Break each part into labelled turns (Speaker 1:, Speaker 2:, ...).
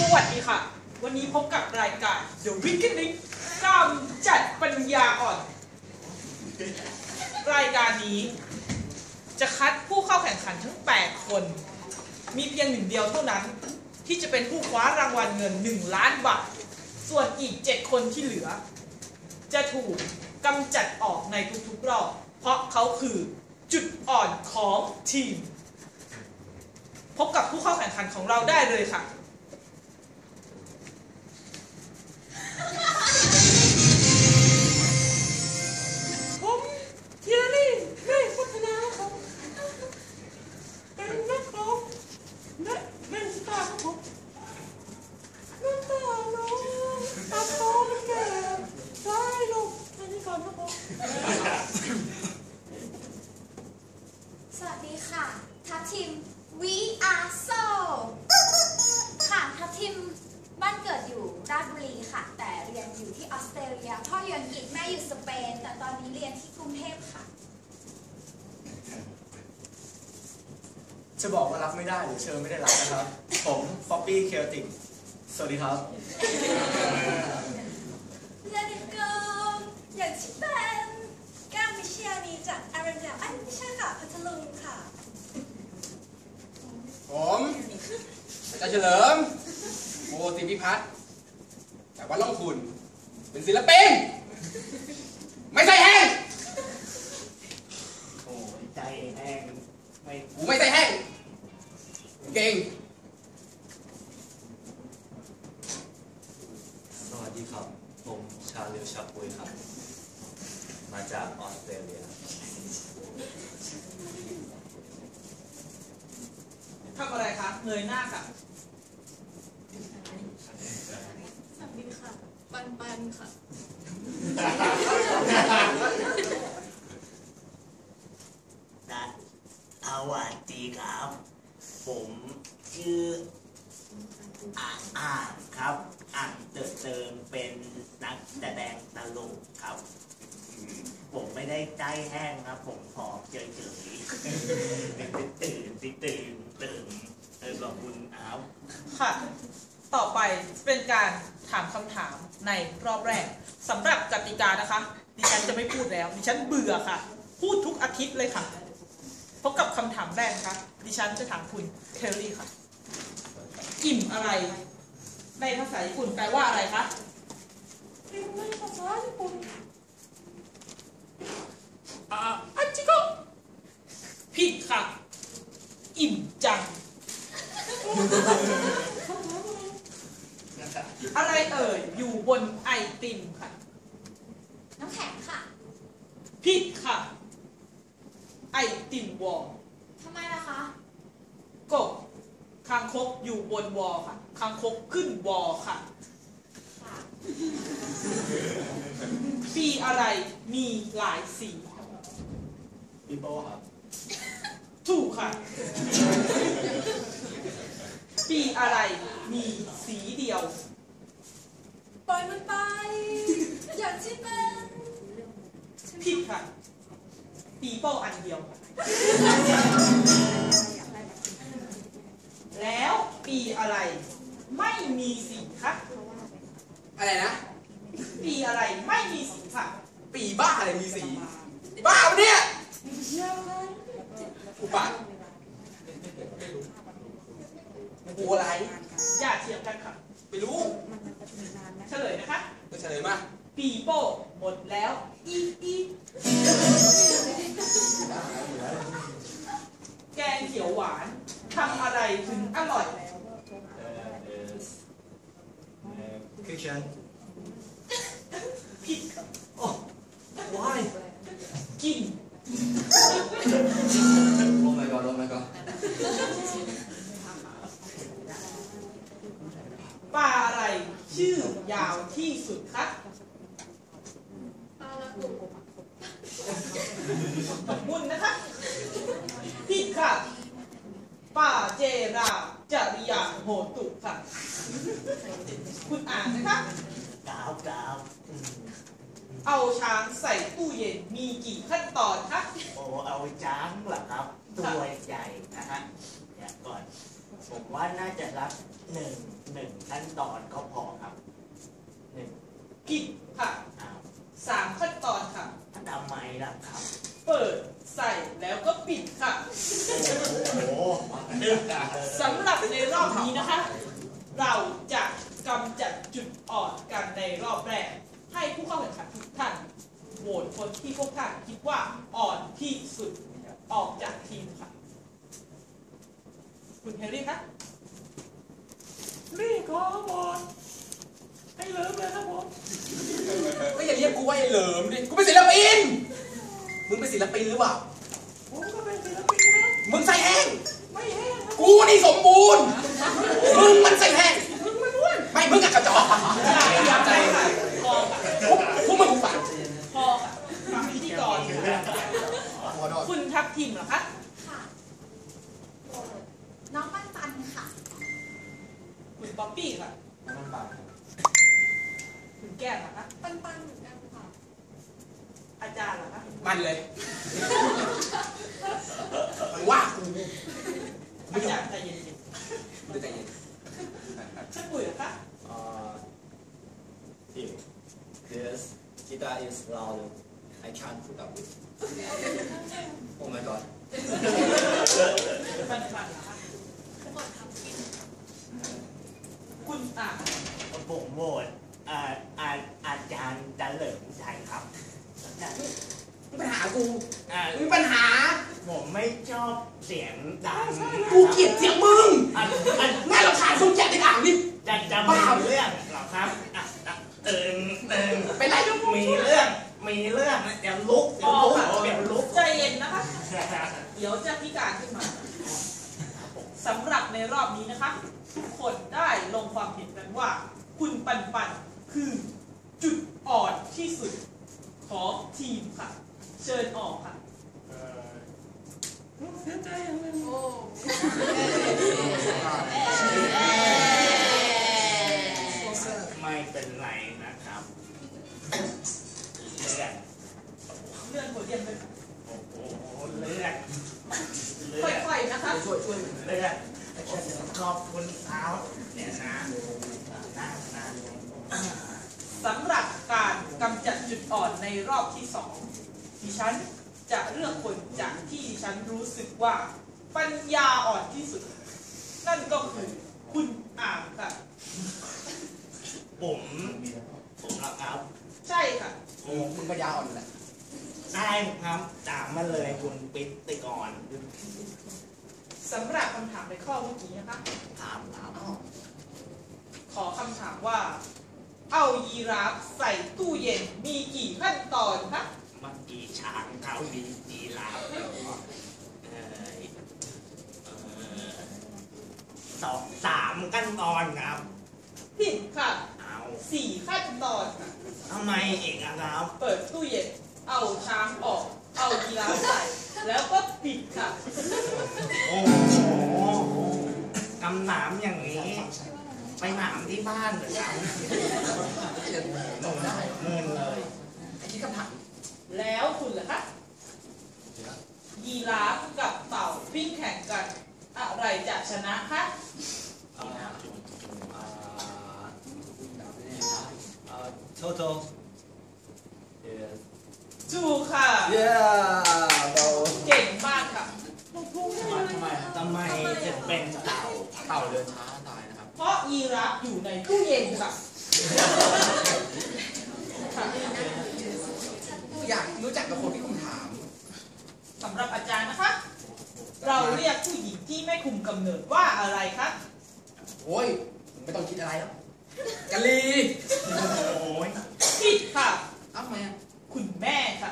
Speaker 1: สวัสดีค่ะ วันนี้พบกับรายการ The Weekend กำจัดปัญญาอ่อน รายการนี้ จะคัดผู้เข้าแข่งขันทั้ง 8 คน มีเพียงหนึ่งเดียวเท่านั้น ที่จะเป็นผู้คว้ารางวัลเงิน 1 ล้านบาท ส่วนอีก 7 คนที่เหลือ จะถูกกำจัดออกในทุกๆรอบ เพราะเขาคือจุดอ่อนของทีม พบกับผู้เข้าแข่งขันของเราได้เลยค่ะ พ่ออ
Speaker 2: ยู่อังกฤษแม่อยู่สเปน แต่ตอนนี้เรียนที่กรุงเทพค่ะ
Speaker 3: จะบอกว่ารับไม่ได้หรือเชิญไม่ได้รับนะครับ ผมฟอปปี้เคลติกสวัสดีครับ
Speaker 2: Let it go อย่างที่เป็นก้าวมิเชียนีจากอารันดาอันไม่ใช่ค่ะพัทลุงค่ะ
Speaker 4: ผมอาจารย์เฉลิมโมติพิพัฒน์จากวัดล่องคุณ เป็นศิลปิน ไม่ใช่แห้ง
Speaker 3: โอ้ยใจแห้งไม่
Speaker 4: กูไม่ใช่แห้งเก่ง
Speaker 5: สวัสดีครับ ผมชาลิวชาปุยครับ มาจากออสเตรเลีย
Speaker 1: ทำอะไรคะเงยหน้าค่ะ
Speaker 6: สวัสดีค่ะ ปันปันค่ะ
Speaker 3: นะ สวัสดีครับ ผมชื่ออ่างอ่างครับอ่างเติร์เติงเป็นนักแสดงตลกครับ ผมไม่ได้ใจแห้งครับ ผมผอมเฉยๆตื่นตื่นตื่นตื่นเออขอบคุณครับ
Speaker 1: ค่ะ ต่อไปเป็นการถามคำถามในรอบแรกสำหรับกติกานะคะ ดิฉันจะไม่พูดแล้ว ดิฉันเบื่อค่ะ พูดทุกอาทิตย์เลยค่ะ พบกับคำถามแรกนะคะดิฉันจะถามคุณเคลลี่ค่ะ อิ่มอะไร ในภาษาญี่ปุ่นแปลว่าอะไรคะอิ่มในภาษาญี่ปุ่นอ่าอันจิโกะผิดค่ะ อิ่มจัง อะไรเอ่ยอยู่บนไอติมค่ะ
Speaker 2: น้ำแข็งค่ะ
Speaker 1: ผิดค่ะ ไอติมวอล
Speaker 2: ทำไมล่ะคะ
Speaker 1: กบคางคกอยู่บนวอลค่ะคางคกขึ้นวอลค่ะ
Speaker 2: ค่ะ
Speaker 1: ปีอะไรมีหลายสี
Speaker 3: ปีโป้ครับ
Speaker 1: ถูกค่ะ ปีอะไรมีสีเดียว
Speaker 2: ปล่อยมันไป อย่างที่เป็น
Speaker 1: ผิดค่ะ ปีโป้อันเดียวค่ะแล้วปีอะไรไม่มีสีคะ
Speaker 4: อะไรนะ
Speaker 1: ปีอะไรไม่มีสีค่ะ
Speaker 4: ปีบ้าอะไรมีสี บ้าปะเนี่ยกูปะกูอะไร
Speaker 1: อย่าเถียงกันค่ะ
Speaker 4: ไม่รู้
Speaker 1: เฉลยนะคะ
Speaker 4: ก็เฉลยมา
Speaker 1: ปีโป้หมดแล้วอีอีแกงเขียวหวานทำอะไรถึงอร่อย
Speaker 3: คิ
Speaker 1: ปลา
Speaker 6: ละอุ
Speaker 1: ขอบคุณนะคะผิดค่ะ ป่าเจราจริยาโหตุค่ะ คุณอ่านนะคะ
Speaker 3: กาวกาวอืม
Speaker 1: เอาช้างใส่ตู้เย็นมีกี่ขั้นตอนคะ
Speaker 3: โอ้เอาจ้างเหรอครับ ตัวใหญ่นะฮะเนี่ยก่อน ผมว่าน่าจะรับหนึ่งหนึ่งขั้นตอนก็พอครับหนึ่ง
Speaker 1: ผิดค่ะ
Speaker 3: อ้าว
Speaker 1: สามขั้นตอนค่ะ
Speaker 3: ทำไมล่ะครับ
Speaker 1: เปิดใส่แล้วก็ปิดค่ะ
Speaker 3: โอ้โห
Speaker 1: สำหรับในรอบนี้นะคะ เราจะกำจัดจุดอ่อนกันในรอบแรก ให้ผู้เข้าแข่งขันทุกท่านโหวตคนที่พวกท่านคิดว่าอ่อนที่สุดออกจากทีมค่ะ คุณเฮนรี่คะรีขอบอลให้เลิฟเลยครับผม
Speaker 4: ก็อย่าเรียกกูว่าไอ้เหลิมดิ กูเป็นศิลปิน มึงเป็นศิลปินหรือเปล่า
Speaker 1: ผมก็เป็นศิลปินนะ
Speaker 4: มึงใส่แห้ง
Speaker 1: ไม่แห้งนะ
Speaker 4: กูนี่สมบูรณ์ มึงมันใส่แห้ง
Speaker 1: มึงไม่อ้วน
Speaker 4: ไม่ มึงอะกระจอก
Speaker 1: อยากใจค่ะพอค่ะ
Speaker 4: พวกพวกมึงกูฟัง
Speaker 1: พอค่ะฟังพิธีกรค่ะคุณทัพทีมเหรอคะ
Speaker 2: ค่ะโหวตน้องปันปันค่ะ
Speaker 1: คุณป๊อปปี้ค่ะ คุณแก้มเหรอคะ
Speaker 6: ปันปันเหมือนกันค่ะ
Speaker 1: อาจารย์เหรอคะ
Speaker 4: มันเลยมึงว่ากู
Speaker 1: อาจารย์ใจเย็น
Speaker 4: มึงใจเย็น
Speaker 1: ๆช่างปุ๋ยเหรอคะ
Speaker 5: Uh, here. This guitar is loud. I can't put up with. Oh my god.
Speaker 1: ปันปันเหรอคะ
Speaker 6: กดทับทิม
Speaker 1: คุณอ่าน
Speaker 3: ผมโหวต อ่าอาอาจารย์จะเหลิมชัยครับ
Speaker 4: มึงปัญหากู
Speaker 3: อ่า
Speaker 4: มึงปัญหา
Speaker 3: ผมไม่ชอบเสียงดัง
Speaker 4: กูเกลียดเสียงมึง
Speaker 3: อันอัน
Speaker 4: แม่เราขาดสมแก่ในอ่างนี่
Speaker 3: จะจะมีเรื่องเหรอครับอะอะตึงตึง
Speaker 4: เป็นไรลูก
Speaker 3: มีเรื่อง มีเรื่องเดี๋ยวลุกเดี๋ยวลุกเดี๋ยวลุก
Speaker 1: ใจเย็นนะคะ เดี๋ยวจะพิการขึ้นมาสำหรับในรอบนี้นะคะทุกคนได้ลงความเห็นกันว่า คุณปันปัน คือจุดอ่อนที่สุดของทีมค่ะ เชิญออกค่ะ
Speaker 6: โอ้
Speaker 3: ไม่เป็นไรนะครับเลือด
Speaker 1: เลื่อนหัวเรียนเลยค่ะ
Speaker 3: โอ้โหเลือดเลือด
Speaker 1: ค่อยๆนะคะ
Speaker 4: ช่วยช่วย
Speaker 3: เลือดขอบคุณครับเนี่ยนะนะนะ
Speaker 1: สำหรับการกำจัดจุดอ่อนในรอบที่สองดิฉันจะเลือกคนจากที่ดิฉันรู้สึกว่าปัญญาอ่อนที่สุด นั่นก็คือคุณอ่างค่ะ
Speaker 3: ผมผมเหรอครับ
Speaker 1: ใช่ค่ะ
Speaker 4: โอ้มึงปัญญาอ่อนแหละ
Speaker 3: ได้ครับตามมาเลยคุณปิ๊ดไปก่อน
Speaker 1: สำหรับคำถามในข้อเมื่อกี้นะคะ
Speaker 3: ถามถาม
Speaker 1: ขอคำถามว่า เอายีราฟใส่ตู้เย็นมีกี่ขั้นตอนคะ
Speaker 3: เมื่อกี้ช้างเขาดีดีลาวเอ่อเอ่อสองสามขั้นตอนครับ
Speaker 1: ผิดค่ะ
Speaker 3: เอา
Speaker 1: สี่ขั้นตอนค่ะ
Speaker 3: ทำไมเอกอะครับ
Speaker 1: เปิดตู้เย็น เอาช้างออก เอายีราฟใส่ แล้วก็ปิดค่ะ
Speaker 3: โอ้โหคำถามอย่างนี้ ไปถามที่บ้านเหรอครับ
Speaker 4: จะลงได้
Speaker 3: เงินเลย
Speaker 4: ไอ้ที่คำถาม
Speaker 1: แล้วคุณล่ะคะยีราฟกับเต่าวิ่งแข่งกัน อะไรจะชนะคะ
Speaker 5: Uh, uh, uh, total is
Speaker 1: ถูกค่ะ
Speaker 5: yeah
Speaker 1: เก่งมากค่ะ
Speaker 3: ทำไมถึงเป็นเต่า
Speaker 4: เต่าเดินช้า รับ
Speaker 1: เพราะยีราฟอยู่ในตู้เย็นค่ะค่ะ
Speaker 4: อยากรู้จักกับคนที่คำถาม
Speaker 1: สำหรับอาจารย์นะคะ เราเรียกผู้หญิงที่ไม่คุมกำเนิดว่าอะไรคะ
Speaker 4: โอ้ยมึงไม่ต้องคิดอะไรแล้วกะลี
Speaker 3: โอ้ย
Speaker 1: ผิดค่ะ
Speaker 4: เอ้าทำไมอะ
Speaker 1: คุณแม่ค่ะ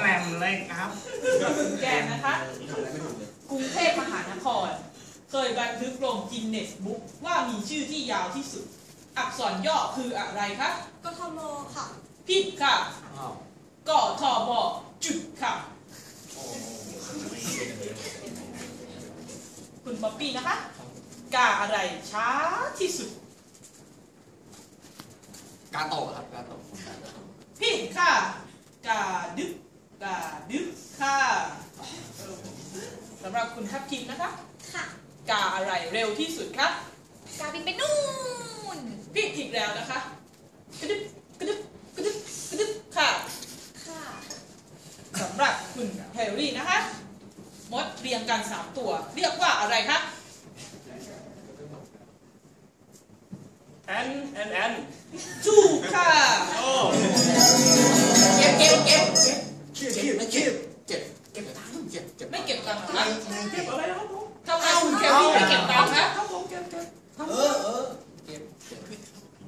Speaker 3: แหลมเลยครับ
Speaker 1: คุณแกนนะคะ
Speaker 4: ทำอะไรไม่ถูกเลย
Speaker 1: กรุงเทพ มหานครเคยบันทึกลง Guinness Book ว่ามีชื่อที่ยาวที่สุด อักษรย่อคืออะไรคะ
Speaker 6: กทมค่ะ
Speaker 1: ผิดค่ะ
Speaker 5: oh
Speaker 1: กทม.จุดค่ะคุณป๊อปปี้นะคะ กาอะไรช้าที่สุด
Speaker 4: กาโตะครับกาโตะ
Speaker 1: ผิดค่ะ กาดึกกาดึกค่ะ สำหรับคุณทัพทิมนะคะ
Speaker 2: ค่ะ
Speaker 1: กาอะไรเร็วที่สุดครับ
Speaker 2: กาบินไปนู่น
Speaker 1: ผิดอีกแล้วนะคะกระดึบกระดึบกระดึบกระดึบค่ะ
Speaker 2: ค่ะ
Speaker 1: สำหรับคุณแฮร์รี่นะคะ มดเรียงกันสามตัว เรียกว่าอะไรคะ
Speaker 5: แอนแอนแอน
Speaker 1: ถูกค่ะ
Speaker 5: โอ้
Speaker 4: เก็บเก็บเก็บเก็บ
Speaker 5: คีบคีบ
Speaker 4: เก็บ ก็บ
Speaker 1: อะ
Speaker 5: ไรครับผม
Speaker 1: ทำไมคุณแฮร์รี่ไม่เก็บตังค์คะ
Speaker 5: ครับผมเก็บเก็บ
Speaker 4: เออเออเก็บเก็บ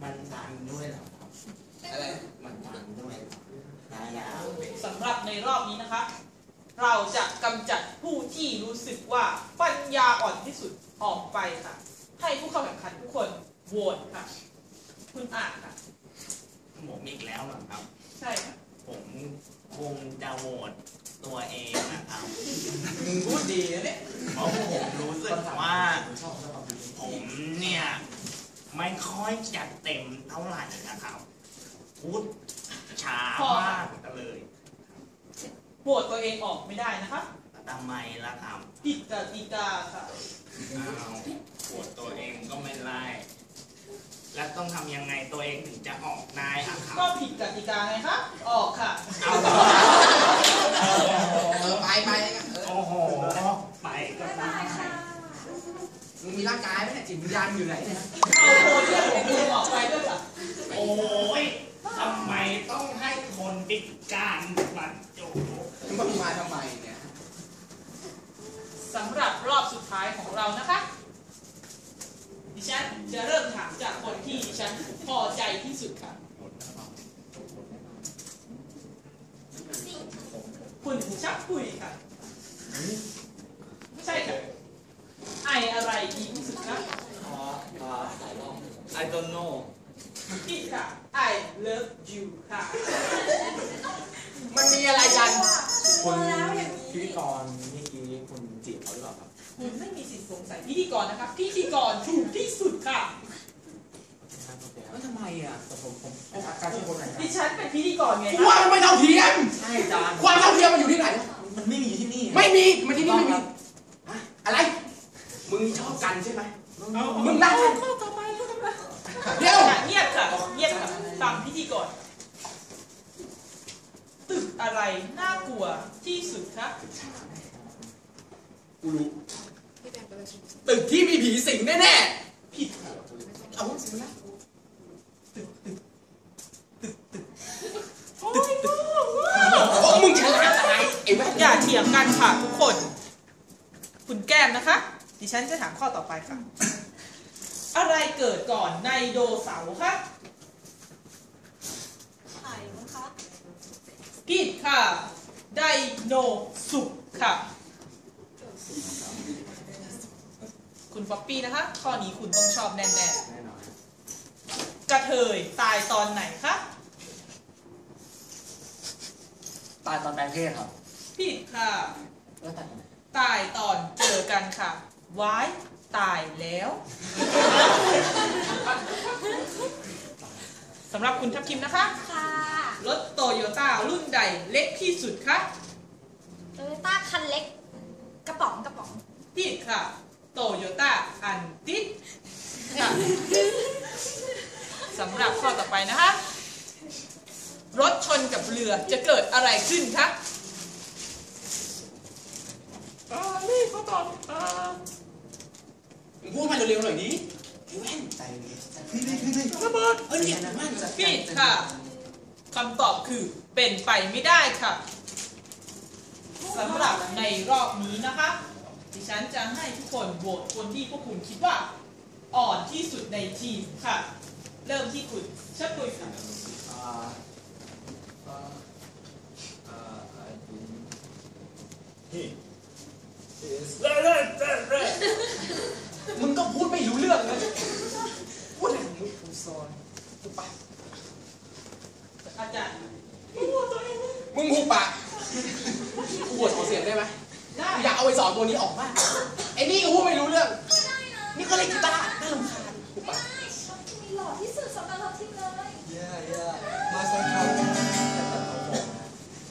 Speaker 3: มันดังด้วยเหรอครับ
Speaker 4: อะไร
Speaker 3: มันดังด้วยนายาว
Speaker 1: สำหรับในรอบนี้นะคะ เราจะกำจัดผู้ที่รู้สึกว่าปัญญาอ่อนที่สุดออกไปค่ะ ให้ผู้เข้าแข่งขันทุกคนโหวตค่ะ คุณอ่านค่ะ
Speaker 3: ผมอีกแล้วเหรอครับ
Speaker 1: ใช่ค่ะ
Speaker 3: ผมคงจะโหวต ตัวเองนะครับ
Speaker 4: มึงพูดดีนะเนี่ย
Speaker 3: เพราะผมรู้สึกว่า ผมเนี่ยไม่ค่อยจะเต็มเท่าไหร่นะครับ พูดช้ามากเลย
Speaker 1: โหวตตัวเองออกไม่ได้นะคะ
Speaker 3: ทำไมล่ะครับ
Speaker 1: ผิดกติกาค่ะ
Speaker 3: อ้าวปวดตัวเองก็ไม่ไล่แล้วต้องทำยังไงตัวเองถึงจะออกได้อะครับ
Speaker 1: ก็ผิดกติกาไงคะออกค่ะ
Speaker 3: เอาเหรอ
Speaker 4: เออ ไปไปเออ
Speaker 3: โอ้โหไปก็
Speaker 2: บ๊าย
Speaker 3: ได้
Speaker 2: บายค่ะ
Speaker 4: มึงมีร่างกายไหมเนี่ยจิตวิญญาณอยู่ไหนเนี่ย
Speaker 1: เอาโพเดียมของคุณออกไปด้วยค่ะ
Speaker 3: โอ้ยทำไมต้องให้คนพิการบรรจุ
Speaker 4: มึงมาทำไมเนี่ย
Speaker 1: สำหรับรอบสุดท้ายของเรานะคะ ดิฉันจะเริ่มถามจากคนที่ดิฉันพอใจที่สุดค่ะ คุณชักคุยค่ะ ไม่ใช่ค่ะ ไออะไรดีที่สุดคะ
Speaker 5: อ่าอ่า I don't know
Speaker 1: ผิดค่ะ I love you ค่ะ
Speaker 4: มันมีอะไรกัน
Speaker 5: คุณ
Speaker 2: แล้วอย่าง
Speaker 5: พิ
Speaker 2: นี้
Speaker 5: ธีกรเมื่อกี้คุณจีบเขาหรือเปล่าครับ
Speaker 1: คุณไม่มีสิทธิ์สงสัยพิธีกรนะคะพิธีกรถูกที่สุดค่ะ
Speaker 5: ครับโอเคค
Speaker 4: แล้
Speaker 5: รับ
Speaker 4: วทำไมอะ
Speaker 5: แต่ผมผมการที่คนไหนครั
Speaker 1: ดิ
Speaker 5: บ
Speaker 1: ฉันเป็นพิธีกรไง
Speaker 4: กู
Speaker 1: คะ
Speaker 4: ว่ามันไม่เท่าเทียม ไม่
Speaker 5: มีที่นี่
Speaker 4: ไม่มีมันที่นี่ไม่มีฮะอะไร มึงชอบกันใช่ไหมมึงนั่งกันเดี๋ยว
Speaker 1: ค่ะเงียบค่ะเงียบค่ะฟังพิธีกรตึกอะไรน่ากลัวที่สุดคะ
Speaker 4: กูรู้ตึกที่มีผีสิงแน่
Speaker 1: ผิดค่ะ
Speaker 4: ๆเอาสินะ
Speaker 1: ตึกตึก
Speaker 4: โอ้มึงฉลาดไอ้แว่
Speaker 1: อย่าเถียงกันค่ะทุกคน คุณแก้มนะคะ ดิฉันจะถามข้อต่อไปค่ะ อะไรเกิดก่อนไดโนเสาร์คะ
Speaker 6: ไข่มั้งคะ
Speaker 1: ผิดค่ะ ไดโนสุกค่ะ คุณฟอปปี้นะคะ ข้อนี้คุณต้องชอบแน่
Speaker 5: แน่นอน
Speaker 1: ๆกระเทยตายตอนไหนคะ
Speaker 5: ตายตอนแปลงเพศครับ
Speaker 1: ผิดค่ะ
Speaker 5: แล้วตายตอนไหน
Speaker 1: ตายตอนเจอกันค่ะวายตายแล้วสำหรับคุณทัพทิมนะคะ
Speaker 2: ค่ะ
Speaker 1: รถโตโยต้ารุ่นใดเล็กที่สุดคะ
Speaker 2: โตโยต้าคันเล็ก กระป๋องกระป๋อง
Speaker 1: ผิดค่ะ โตโยต้าอันติดค่ะสำหรับข้อต่อไปนะคะ รถชนกับเรือจะเกิดอะไรขึ้นคะอ่านี่เขาตอบอ่า
Speaker 4: มึงพูดมาเร็วๆหน่อยดิ
Speaker 5: ไอ้แว่นใจเย็นใจ
Speaker 1: ระเบิด
Speaker 4: เออเนี่ยนะมันจะ
Speaker 1: ผิดค่ะคำตอบคือเป็นไปไม่ได้ค่ะสำหรับในรอบนี้นะคะ ดิฉันจะให้ทุกคนโหวตคนที่พวกคุณคิดว่า อ่อนที่สุดในทีมค่ะ เริ่มที่คุณชัดปุยค่ะ
Speaker 5: อ่าอ่า I think he is เร่เร่เร่เร่
Speaker 4: มึงก็พูดไม่รู้เรื่องเลยพูดอะไรมึงกูซอนกูไป
Speaker 1: อาจารย์
Speaker 4: มึงหูปากกูบวชขอเสียงได้ไหม
Speaker 1: ได้
Speaker 4: กูอยากเอาไปสอนตัวนี้ออกมากไอ้นี่ก็พูดไม่รู้เรื่อง นี่ก็เล่นกีตาร์น่ารำคาญหูปาก
Speaker 2: ได้ท็อปทีมมีหล่อที่สุดสำหรับท็อปทีมเลย
Speaker 5: เย่เย่มาสักครั้งแต่ตัดของผม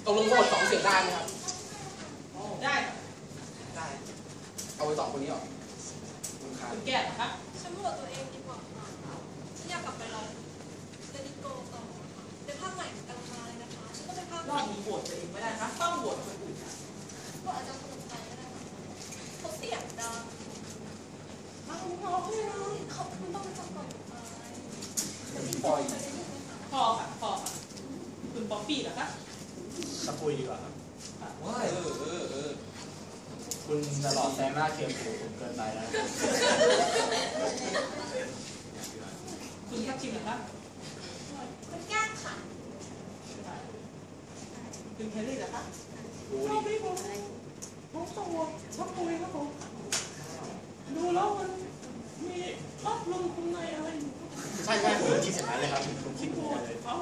Speaker 4: ตกลงโหวตสองเสียงได้ไหมครับ
Speaker 1: ได้ค่ะ
Speaker 4: ได้ เอาไปสองคนนี้ออกคุณคาน
Speaker 1: คุณแก้วนะคะ
Speaker 6: ฉันโหวตตัวเองดีกว่าค่ะฉันอยากกลับไปร้องเดนิโกต่อค่ะเป็นภาคใหม่กำลังมาเลยนะคะฉันก็เป็นภาค
Speaker 1: รอบนี้โหวตตัวเองไม่ได้นะต้องโหวตคนอื่นค่ะ
Speaker 6: ก็อาจจะสนุกใจก็ได้ค่ะเขาเสียงดัง
Speaker 1: เอาเอาเอาเอา
Speaker 6: เขาคุณต้องไปฟังก่อนไหม
Speaker 4: ปล่อย
Speaker 1: พอค่ะพอค่ะคุณป๊อปปี้เหรอคะ
Speaker 5: สปุยดีกว่าครับ
Speaker 4: ว้ายเออเออเออ
Speaker 5: คุณจะหลอดแซงหน้าเค็มผมเกินไปแล้ว
Speaker 1: คุณทัพทิมเหรอคะ
Speaker 2: คุณแก้มค่ะ
Speaker 1: คุณเคลลี่เหรอคะ
Speaker 5: รู้
Speaker 1: ช
Speaker 5: ดิ
Speaker 1: อบพี่ผมผมสวชอบปุยครับผมดูแล้วมันมีรับลมข้างในอะไรอยู่
Speaker 5: ใช่ใช่ผมคิดอย่างนั้นเลยครับผมคิดเหมือนกันเลย
Speaker 1: เขา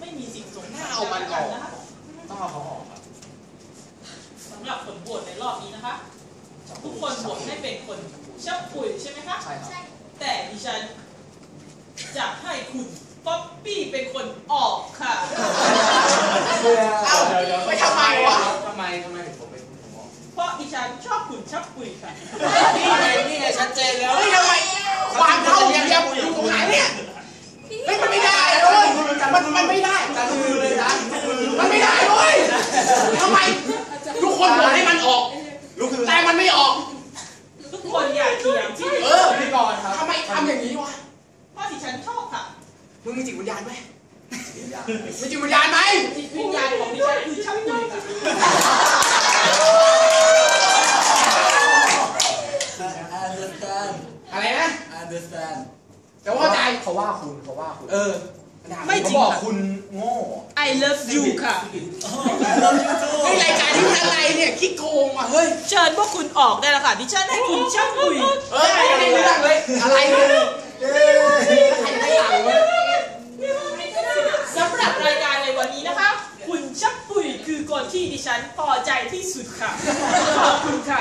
Speaker 1: ไม่มีสิ่งสมหน้า
Speaker 4: เอามันออก
Speaker 1: นะคะ
Speaker 5: ต้องเอาเขาออกครับ
Speaker 1: สำ หรับผลโหวตในรอบนี้นะคะ ทุกคนโหวตให้เป็นคนชอบปุยใช่ไหมคะ
Speaker 5: ใช่ครับ
Speaker 2: ใช่
Speaker 1: แต่ดิฉันจะให้คุณป๊อปปี้เป็นคนออกค่ะ
Speaker 4: เอ้า
Speaker 5: เดี๋ยวเดี๋ยว
Speaker 4: ไปทำไมวะ
Speaker 5: ทำไมทำไมถึงผมเป็นผมออก
Speaker 1: เพราะดิฉันชอบคุณชอบปุยค่ะ
Speaker 5: นี่ไงนี่ไงชัดเจนแล้ว
Speaker 4: เฮ้ยทำไมความเท่าเทียมอยู่ตรงไหนเนี่ยเฮ้ยมันไม่ได้อะเลย มันมันไม่ได้
Speaker 5: จับมือเลยนะ
Speaker 4: มันไม่ได้เว้ยทำไมทุก คนบอกให้มันออก
Speaker 5: ลูกคือ
Speaker 4: แต่มันไม่ออก
Speaker 1: ทุกคนอย่าเถียงที่
Speaker 4: เออ
Speaker 5: พี่กรณ์ครับ
Speaker 4: ทำไมทำอย่างนี้วะ
Speaker 1: เพราะดิฉันชอบค่ะ
Speaker 4: มึงมีจิตวิญญาณไหมมีจิตวิญญาณไหม
Speaker 1: จิตวิญญาณของดิฉันคือชอบปุยค่ะ
Speaker 5: I understand
Speaker 4: อะไรนะ
Speaker 5: I understand
Speaker 4: แต่ว่าเข้าใจ
Speaker 5: เขาว่าคุณเขาว่าคุณ
Speaker 4: เออ
Speaker 1: ไม่จริง
Speaker 5: บอก
Speaker 1: คุ
Speaker 5: ณโง่
Speaker 1: I love you ค่ะ
Speaker 4: ไม่รายการที่มัอะไรเนี่ยขี้โกงอะเฮ้ย
Speaker 1: เชิญพวกคุณออกได้แล้วค่ะดิฉันให้คุณช่างคุย
Speaker 4: เฮ้ยอะไรเลยอะไรเนี่ยใครไม่หลัง
Speaker 1: สำหรับรายการในวันนี้นะคะ คุณชักปุ๋ยคือคนที่ดิฉันพอใจที่สุดค่ะ ขอบคุณค่ะ